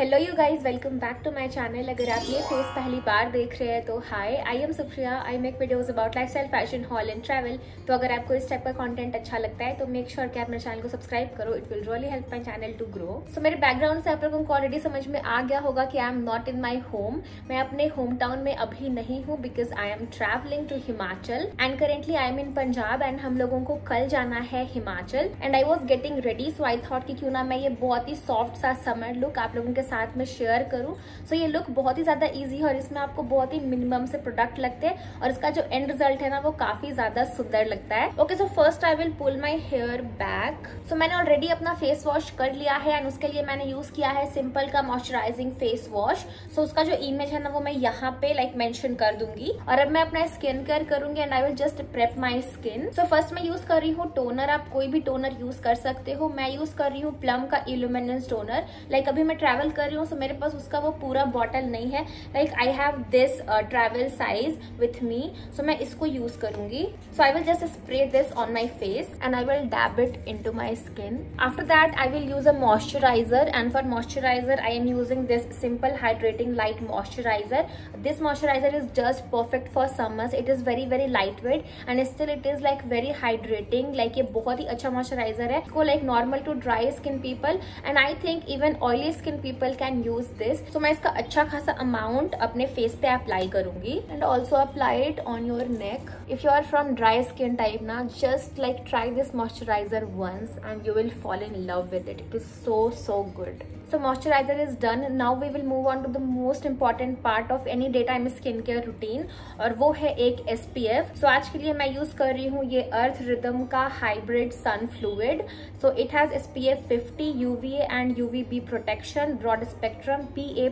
Hello you guys welcome back to my channel अगर आप ये फेस पहली बार देख रहे हैं तो hi I am Supriya I make videos about lifestyle fashion haul and travel तो अगर आपको इस टाइप का कंटेंट अच्छा लगता है तो मेक श्योर sure कि आप मेरे चैनल को सब्सक्राइब करो. It will really help my channel to grow so मेरे बैकग्राउंड से आप लोगों को ऑलरेडी समझ में आ गया होगा कि I am not in my home मैं अपने होम टाउन में अभी नहीं हूँ because I am travelling to Himachal and currently I am in Punjab and हम लोगों को कल जाना है Himachal and I was getting ready so I thought कि क्यों ना मैं ये बहुत ही सॉफ्ट सा समर लुक आप लोगों के साथ में शेयर करूँ। सो ये लुक बहुत ही ज़्यादा इजी है और इसमें आपको बहुत ही मिनिमम से प्रोडक्ट लगते हैं और इसका जो एंड रिज़ल्ट है ना वो काफ़ी ज़्यादा सुंदर लगता है। Okay so first I will pull my hair back so मैंने ऑलरेडी अपना फेस वॉश कर लिया है एंड उसके लिए मैंने यूज़ किया है सिंपल का मॉइस्चराइजिंग फेस वॉश सो उसका जो इमेज है ना वो मैं यहाँ पे लाइक like, मेंशन कर दूँगी। और अब मैं अपना स्किन केयर करूँगी and I will just prep my skin so first मैं यूज़ कर रही हूँ टोनर आप कोई भी टोनर यूज़ कर सकते हो। मैं यूज़ कर रही हूँ प्लम का इल्यूमिनेंस टोनर लाइक अभी मैं ट्रेवल कर रही हूँ सो मेरे पास उसका वो पूरा बॉटल नहीं है। Like I have this travel size with me so मैं इसको यूज़ करूँगी। So I will just spray this on my face and I will dab it into my skin after that I will use a moisturiser and for moisturiser I am using this simple hydrating light moisturiser this moisturiser is just perfect for summers it is very very light weight and still it is like very hydrating like ये बहुत ही अच्छा moisturiser है। इसको like normal to dry skin people and I think even oily skin people can use this so मैं इसका अच्छा खासा अमाउंट अपने फेस पे अप्लाई करूँगी. And also apply it on your neck if you are from dry skin type ना just like try this moisturiser once and you will fall in love with it it is so so good so moisturizer is done now we will move on to the most important part of any daytime skincare routine और वो है एक SPF so आज के लिए मैं use कर रही हूँ ये अर्थ रिदम का hybrid sun fluid so it has SPF 50 UVA and UVB protection broad spectrum PA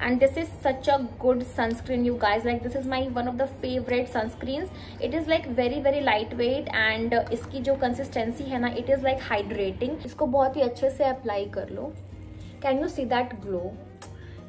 and this is such a good sunscreen you guys like this is my one of the favorite sunscreens it is like very very lightweight and uh, इसकी जो consistency है ना it is like hydrating इसको बहुत ही अच्छे से apply कर लो. Can you see that glow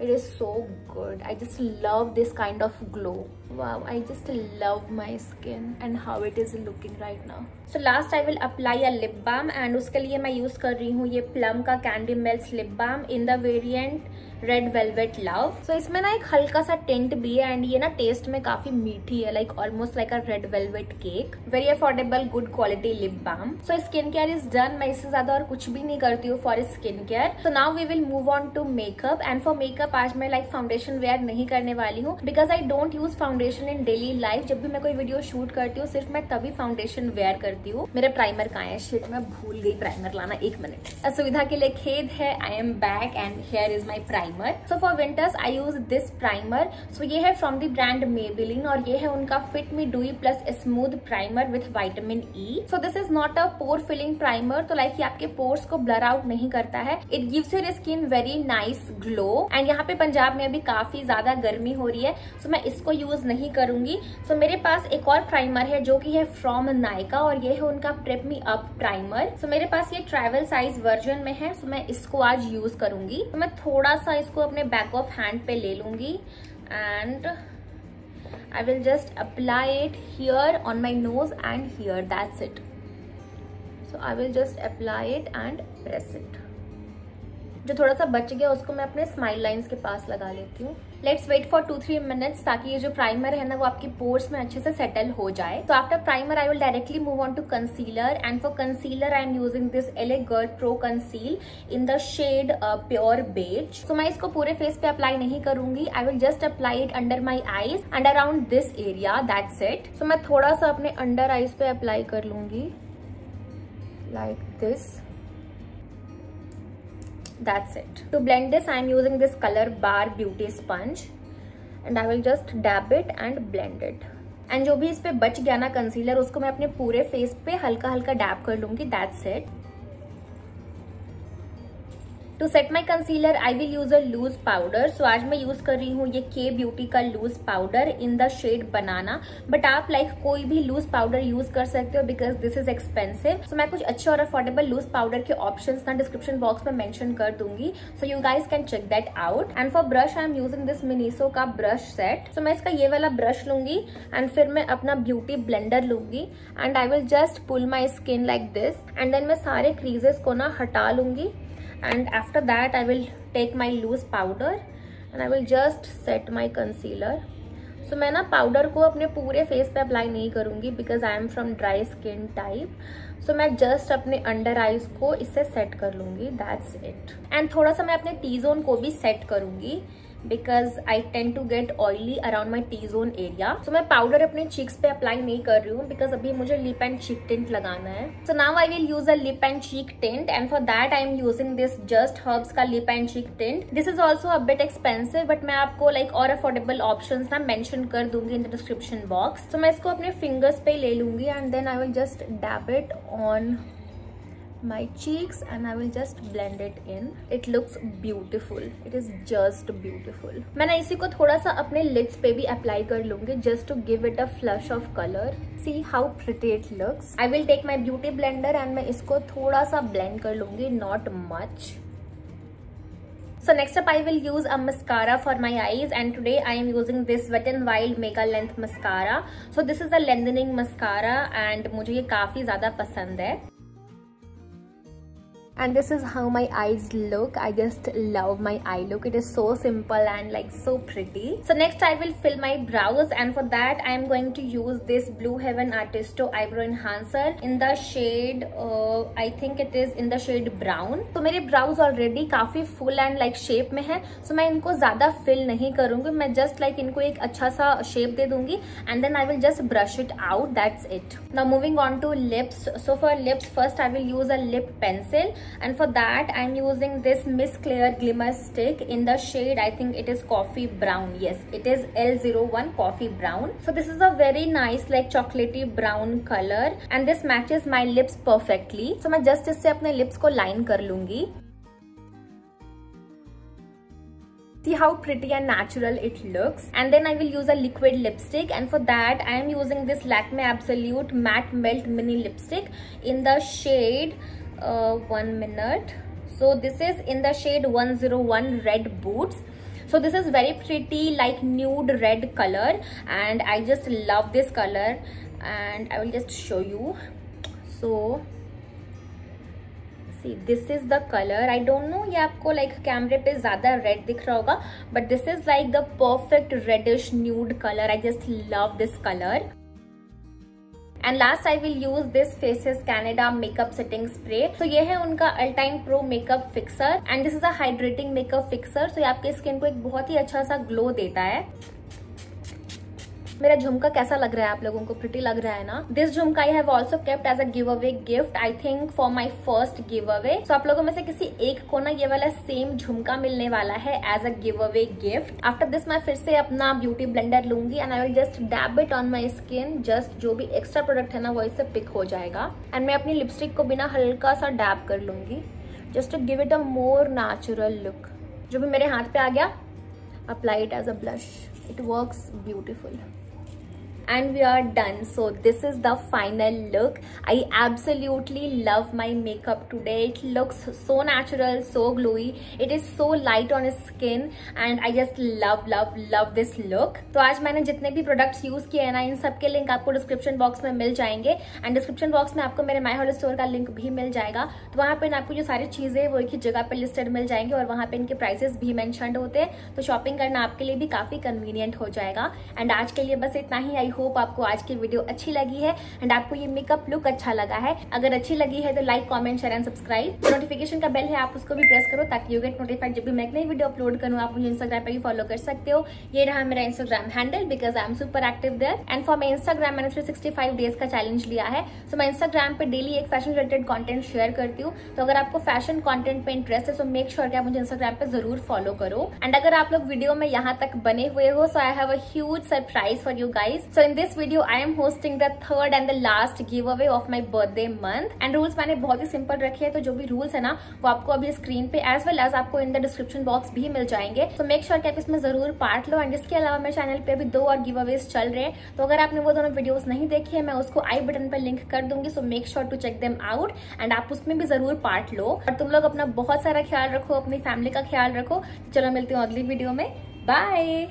it is so good I just love this kind of glow wow I just love my skin and how it is looking right now so last I will apply a lip balm and उसके लिए मैं use कर रही हूँ ये Plum का candy melts lip balm in the variant red velvet love so इसमें ना एक हल्का सा टेंट भी है एंड ये ना टेस्ट में काफ़ी मीठी है like almost like a red velvet cake very affordable good quality lip balm so skin care is done मैं इससे ज़्यादा और कुछ भी नहीं करती हूँ for skin care so now we will move on to makeup and for makeup आज मैं लाइक फाउंडेशन वेयर नहीं करने वाली हूँ because I don't use foundation in daily life जब भी मैं कोई वीडियो शूट करती हूँ, सिर्फ़ मैं तभी फाउंडेशन वेयर करती हूँ। मेरा प्राइमर कहाँ है? शिट मैं भूल गई प्राइमर लाना एक मिनट असुविधा के लिए खेद है I am back and here is my primer so for winters I use this primer so ये है फ्रॉम द ब्रांड मेबिलिन और ये है उनका fit me dewy plus smooth primer with vitamin E so this is not a pore filling primer तो like ये आपके pores को ब्लर आउट नहीं करता है. It gives your skin very nice glow and यहाँ पे पंजाब में अभी काफ़ी ज़्यादा गर्मी हो रही है सो so मैं इसको यूज़ नहीं करूँगी. सो so, मेरे पास एक और प्राइमर है जो कि है फ्रॉम नायका और ये है उनका prep me up primer so so, मेरे पास ये ट्रेवल साइज़ वर्जन में है सो so मैं इसको आज यूज़ करूँगी. तो so मैं थोड़ा सा मैं इसको अपने बैक ऑफ़ हैंड पे ले लूँगी। And I will just apply it here on my nose and here that's it so I will just apply it and press it जो थोड़ा सा बच गया, उसको मैं अपने स्माइल लाइंस के पास लगा लेती हूँ। Let's wait for two three minutes ताकि ये जो प्राइमर है ना, वो आपकी पोर्स में अच्छे से सेटल हो जाए। तो after primer I will directly move on to concealer and for concealer I am using this LA girl pro conceal in the shade pure beige so मैं इसको पूरे फेस पे अप्लाई नहीं करूँगी। I will just apply it under my eyes and around this area that's it so मैं थोड़ा सा अपने अंडर आईज पे अप्लाई कर लूँगी। Like like this that's it to blend this i am using this color bar beauty sponge and i will just dab it and blend it and जो भी इस पे बच गया ना कंसीलर उसको मैं अपने पूरे फेस पे हल्का हल्का डैप कर लूँगी that's it to set my concealer I will use a loose powder so आज मैं यूज़ कर रही हूँ ये के ब्यूटी का loose powder in the shade banana but आप लाइक like, कोई भी लूज पाउडर यूज़ कर सकते हो because this is expensive so मैं कुछ अच्छे और अफोर्डेबल लूज पाउडर के ऑप्शन ना डिस्क्रिप्शन बॉक्स में मैंशन कर दूँगी. So you guys can check that out and for brush I am using this Miniso का ब्रश सेट सो मैं इसका ये वाला ब्रश लूँगी एंड फिर मैं अपना ब्यूटी ब्लेंडर लूँगी. And I will just pull my skin like this and then मैं सारे क्रीजेस को ना हटा लूँगी. And after that I will take my loose powder and I will just set my concealer. So so, मैं ना powder को अपने पूरे फेस पे अप्लाई नहीं करूँगी because I am from dry skin type so मैं जस्ट अपने अंडर आईज को इससे सेट कर लूँगी. दैट्स इट एंड थोड़ा सा मैं अपने टी जोन को भी सेट करूँगी. Because I tend to get oily around my T zone area so मैं पाउडर अपने चिक्स पे अप्लाई नहीं कर रही हूँ बिकॉज़ अभी मुझे लिप एंड चीक टेंट लगाना है. So now I will use a lip and cheek tint and for that I am using this Just Herbs का lip and cheek tint this is also a bit expensive but मैं आपको like और affordable option ना mention कर दूँगी in the description box तो मैं इसको अपने फिंगर्स पे ले लूँगी and then I will just dab it on my cheeks and I will just blend it in. It looks beautiful. It is just beautiful. मैं ना इसी को थोड़ा सा अपने lids पे भी apply कर लूँगी just to give it a flush of color. See how pretty it looks. I will take my beauty blender and मैं इसको थोड़ा सा blend कर लूँगी, not much. So next up I will use a mascara for my eyes and today I am using this Wet n Wild Mega Length Mascara. So this is a lengthening mascara and मुझे ये काफ़ी ज़्यादा पसंद है and this is how my eyes look i just love my eye look it is so simple and like so pretty so next i will fill my brows and for that i am going to use this blue heaven artisto eyebrow enhancer in the shade uh, i think it is in the shade brown तो मेरे brows already काफी full and like shape में है so मैं इनको ज्यादा fill नहीं करूंगी मैं just like इनको एक अच्छा सा shape दे दूंगी and then I will just brush it out that's it now moving on to lips so for lips first I will use a lip pencil and for that i'm using this miss clear glimmer stick in the shade i think it is coffee brown yes it is l01 coffee brown so this is a very nice like chocolatey brown color and this matches my lips perfectly so मैं just इससे अपने lips को line कर लूंगी see how pretty and natural it looks and then i will use a liquid lipstick and for that i am using this lakme absolute matte melt mini lipstick in the shade uh, one minute. So this is in the shade 101 red boots. So this is very pretty like nude red color. And i just love this color. And i will just show you. So see this is the color. I don't know ye aapko like camera pe zyada red dikh raha but this is like the perfect reddish nude color. I just love this color and last I will use this Faces Canada makeup setting spray तो ये है उनका Ultime pro makeup fixer and this is a hydrating makeup fixer so ये आपके skin को एक बहुत ही अच्छा सा ग्लो देता है. मेरा झुमका कैसा लग रहा है आप लोगों को? प्रिटी लग रहा है ना? This jhumka I have also kept as a giveaway gift I think for my first giveaway so आप लोगों में से किसी एक को ना ये वाला सेम झुमका मिलने वाला है as a giveaway gift after this मैं फिर से अपना ब्यूटी ब्लेंडर लूँगी and I will just dab it on my skin just जो भी एक्स्ट्रा प्रोडक्ट है ना, वो इससे पिक हो जाएगा. एंड मैं अपनी लिपस्टिक को बिना हल्का सा डैब कर लूँगी. Just to give it a more natural look जो भी मेरे हाथ पे आ गया apply it as a blush it works beautiful and we are done. So, this is the final look. I absolutely love my makeup today. It looks so natural, so glowy. It is so light on skin. And i just love love love this look. तो आज मैंने जितने भी products use किए हैं ना, इन सब के लिंक आपको डिस्क्रिप्शन बॉक्स में मिल जाएँगे. एंड डिस्क्रिप्शन बॉक्स में आपको मेरे माई हॉल स्टोर का लिंक भी मिल जाएगा. तो वहाँ पे आपको जो सारी चीज़ें वो एक ही जगह पे लिस्टेड मिल जाएँगे और वहाँ पे इनके प्राइसेस भी मैंशन होते हैं. तो शॉपिंग करना आपके लिए भी काफ़ी कन्वीनियंट हो जाएगा. एंड आज के लिए बस इतना ही. आई होप आपको आज की वीडियो अच्छी लगी है एंड आपको ये मेकअप लुक अच्छा लगा है। अगर अच्छी लगी है तो like comment share and subscribe notification का बेल है, आप उसको भी प्रेस करो ताकि यू गेट नोटिफाइड जब भी मैं नई वीडियो अपलोड करूँ। आप मुझे इंस्टाग्राम पर भी फॉलो कर सकते हो। ये रहा मेरा Instagram handle because I am super active there and for my Instagram मैंने थ्री सिक्सटी डेज़ का चैलेंज लिया है। सो मैं इंस्टाग्राम पर डेली एक फ़ैशन रिलेटेड कॉन्टेंट शेयर करती हूँ। तो अगर आपको फ़ैशन कॉन्टेंट पे इंटरेस्ट है तो मेक श्योर कि आप मुझे इंस्टाग्राम पर ज़रूर फॉलो करो। एंड अगर आप लोग वीडियो में यहाँ तक बने हुए हो so I have a huge surprise for you guys so video I am host hosting the third and the last giveaway of my birthday month and rules मैंने बहुत ही सिंपल रखे हैं तो जो भी रूल्स है ना, वो आपको अभी स्क्रीन पे एज वेल एज आपको इन द डिस्क्रिप्शन बॉक्स भी मिल जाएँगे. तो मेक श्योर कि आप इसमें ज़रूर पार्ट लो. एंड इसके अलावा मेरे चैनल पे अभी दो और गिव अवेज चल रहे हैं. तो अगर आपने वो दोनों वीडियोस नहीं देखे है, मैं उसको आई बटन पर लिंक कर दूँगी. So make sure to check them out and आप उसमें भी ज़रूर पार्ट लो. और तुम लोग अपना बहुत सारा ख्याल रखो, अपनी फैमिली का ख्याल रखो. चलो मिलती हूँ अगली वीडियो में. बाय